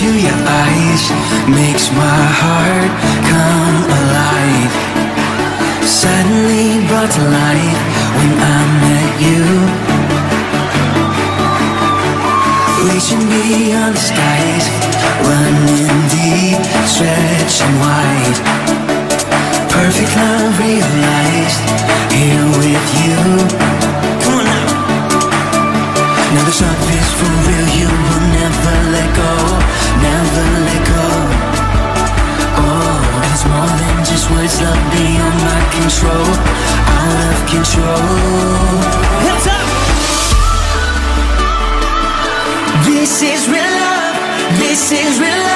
into your eyes makes my heart come alive. Suddenly brought to life when I met you. Reaching beyond the skies, running deep, stretching wide. Perfect love realized here with you. Come on now. Now the love is for real, you will never let go, let go. Oh, it's more than just words, love beyond my control, out of control. This is real love, this is real love.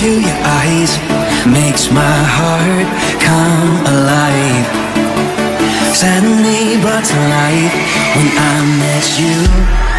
Into your eyes makes my heart come alive. Suddenly brought to life when I met you.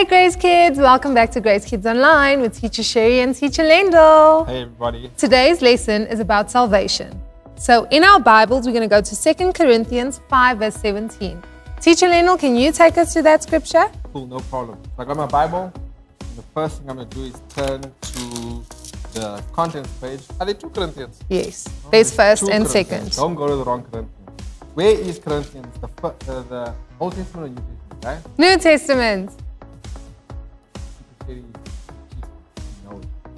Hey Grace Kids, welcome back to Grace Kids Online with Teacher Sherri and Teacher Lendl. Hey everybody. Today's lesson is about salvation. So in our Bibles, we're going to go to 2 Corinthians 5 verse 17. Teacher Lendl, can you take us to that scripture? Cool, no problem. So I got my Bible. And the first thing I'm going to do is turn to the contents page. Are they 2 Corinthians? Yes. There's first and Corinthians. second. Don't go to the wrong Corinthians. Where is Corinthians? The, uh, the Old Testament or New Testament, right? New Testament.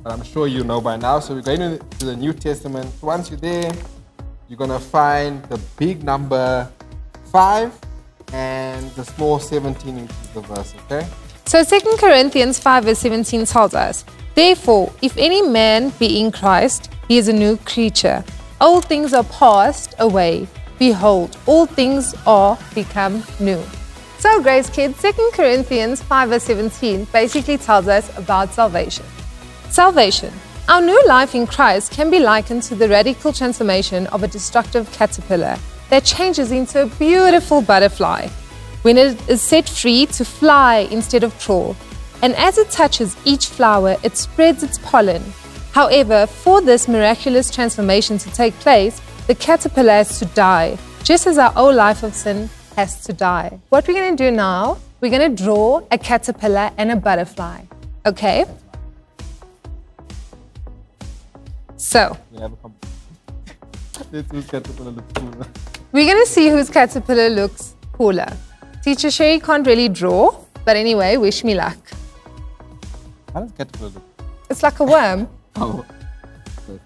I'm sure you know by now. So we're going to the New Testament. Once you're there, you're going to find the big number 5 and the small 17 into the verse, okay? So 2 Corinthians 5 verse 17 tells us, Therefore, if any man be in Christ, he is a new creature. Old things are passed away. Behold, all things are become new. So, Grace Kids, 2 Corinthians 5 verse 17 basically tells us about salvation. Salvation. Our new life in Christ can be likened to the radical transformation of a destructive caterpillar that changes into a beautiful butterfly when it is set free to fly instead of crawl. And as it touches each flower, it spreads its pollen. However, for this miraculous transformation to take place, the caterpillar has to die, just as our old life of sin has to die. What we're going to do now, we're going to draw a caterpillar and a butterfly. Okay? So, We have a comp- Let's who's caterpillar looks cooler. we're going to see whose caterpillar looks cooler. Teacher Sherri can't really draw, but anyway, wish me luck. How does caterpillar look? It's like a worm. Oh.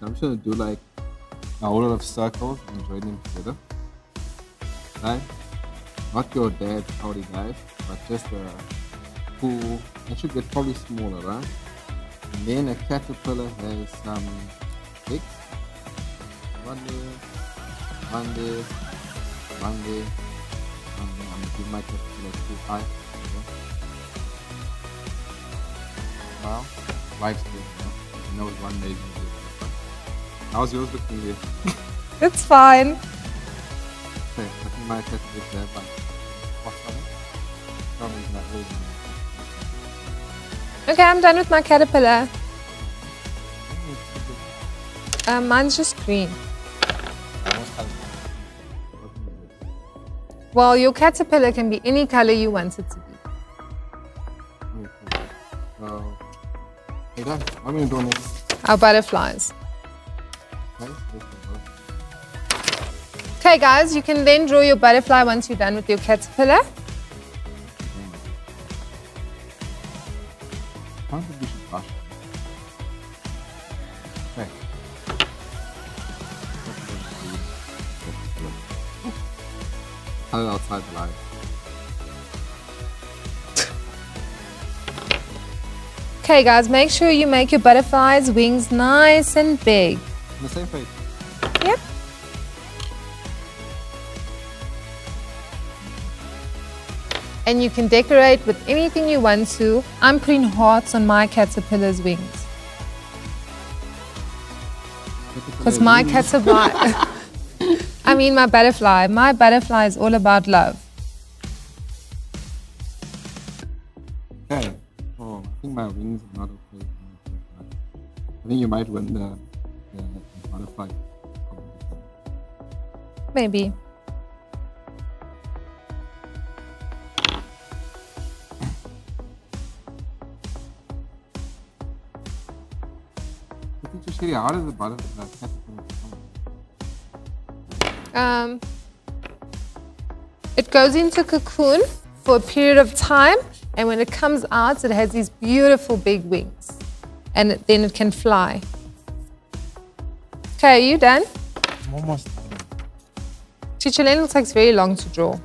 I'm just gonna do like a whole lot of circles and join them together. Right? Not your dad, howdy guys, but just a cool. It should get probably smaller, right? And then a caterpillar has some legs. One there, one there, one there, one there. I'm gonna give my caterpillar too high. Okay. Wow. Life's good, you know? You know, one day you do it. How's yours looking here? It's fine. Okay, I think my is there, but what's? Probably not. Okay, I'm done with my caterpillar. Um, mine's just green. Well, your caterpillar can be any color you want it to be. Done. What am gonna? Our butterflies. Okay. Okay, guys, you can then draw your butterfly once you're done with your caterpillar. Don't think we should brush. Okay. Outside the light. Okay, guys, make sure you make your butterfly's wings nice and big. The same place. Yep. And you can decorate with anything you want to. I'm putting hearts on my caterpillar's wings. Because my caterpillar, I mean my butterfly, my butterfly is all about love. Okay. Oh, I think my wings are not okay. I think you might win the, the, the butterfly competition. Maybe. I think Sherri, how does the butterfly caterpillar come? Um, it goes into cocoon for a period of time, and when it comes out, it has these beautiful big wings, and it- then it can fly. Okay, are you done? I'm almost done. Teacher Lendl takes very long to draw.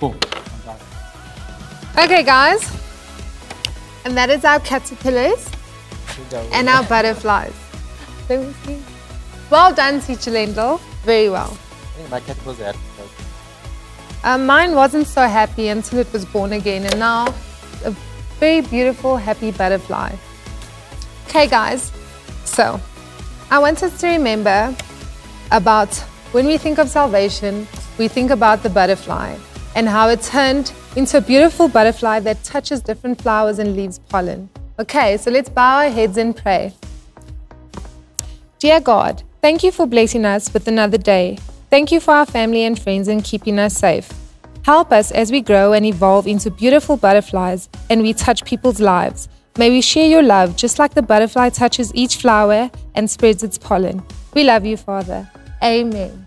Cool. Okay, guys, and that is our caterpillars and our butterflies. Well done, Teacher Lendl. Very well. My caterpillar's at Um, mine wasn't so happy until it was born again, and now a very beautiful, happy butterfly. Okay, guys, so I want us to remember about when we think of salvation, we think about the butterfly and how it turned into a beautiful butterfly that touches different flowers and leaves pollen. Okay, so let's bow our heads and pray. Dear God, thank you for blessing us with another day. Thank you for our family and friends and keeping us safe. Help us as we grow and evolve into beautiful butterflies and we touch people's lives. May we share your love just like the butterfly touches each flower and spreads its pollen. We love you, Father. Amen.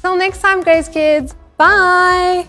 Till next time, Grace Kids. Bye.